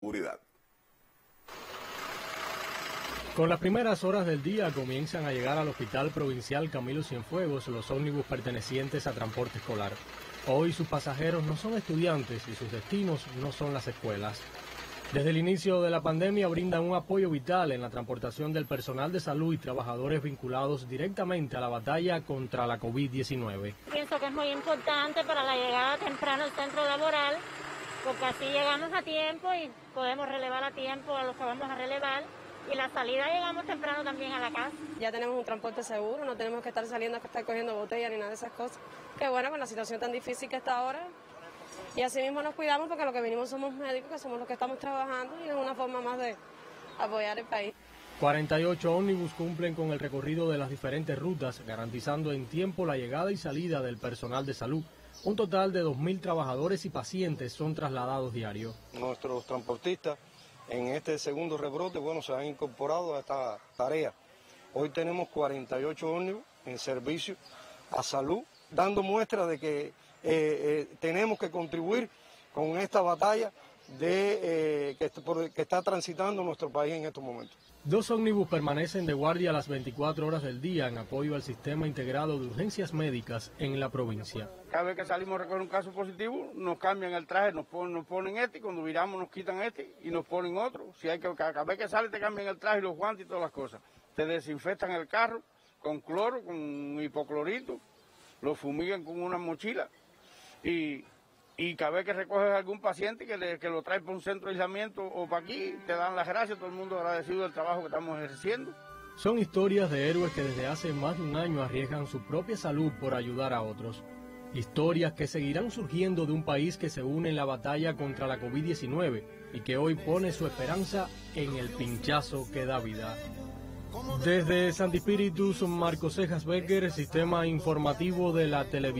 seguridad. Con las primeras horas del día comienzan a llegar al Hospital Provincial Camilo Cienfuegos los ómnibus pertenecientes a transporte escolar. Hoy sus pasajeros no son estudiantes y sus destinos no son las escuelas. Desde el inicio de la pandemia brindan un apoyo vital en la transportación del personal de salud y trabajadores vinculados directamente a la batalla contra la COVID-19. Pienso que es muy importante para la llegada temprana al centro laboral, porque así llegamos a tiempo y podemos relevar a tiempo a los que vamos a relevar y la salida llegamos temprano también a la casa. Ya tenemos un transporte seguro, no tenemos que estar saliendo a estar cogiendo botellas ni nada de esas cosas. Qué bueno con la situación tan difícil que está ahora. Y así mismo nos cuidamos porque lo que venimos somos médicos, que somos los que estamos trabajando y es una forma más de apoyar el país. 48 ómnibus cumplen con el recorrido de las diferentes rutas, garantizando en tiempo la llegada y salida del personal de salud. Un total de 2.000 trabajadores y pacientes son trasladados diario. Nuestros transportistas en este segundo rebrote, bueno, se han incorporado a esta tarea. Hoy tenemos 48 ómnibus en servicio a salud, dando muestra de que eh, eh, tenemos que contribuir con esta batalla de, eh, que, que está transitando nuestro país en estos momentos. Dos ómnibus permanecen de guardia las 24 horas del día en apoyo al sistema integrado de urgencias médicas en la provincia. Cada vez que salimos a recoger un caso positivo, nos cambian el traje, nos ponen, nos ponen este, y cuando viramos nos quitan este y nos ponen otro. Si hay que, cada vez que sale te cambian el traje, los guantes y todas las cosas. Te desinfectan el carro con cloro, con hipoclorito, lo fumigan con una mochila y y cada vez que recoges algún paciente que, le, que lo trae para un centro de aislamiento o para aquí, te dan las gracias, todo el mundo agradecido del trabajo que estamos ejerciendo. Son historias de héroes que desde hace más de un año arriesgan su propia salud por ayudar a otros. Historias que seguirán surgiendo de un país que se une en la batalla contra la COVID-19 y que hoy pone su esperanza en el pinchazo que da vida. Desde Santi Espíritus, Marcos Cejas Becker, Sistema Informativo de la Televisión.